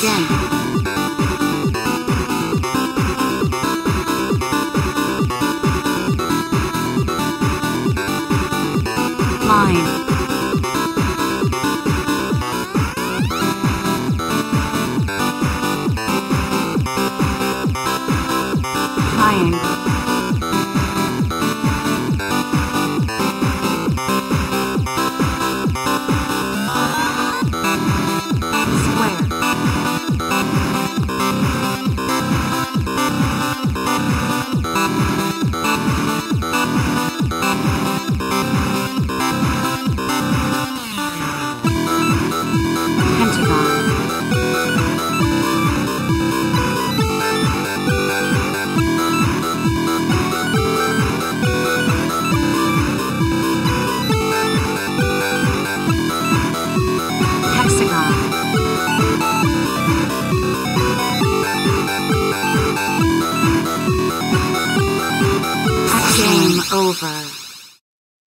Begin. Line. Triangle. Game over.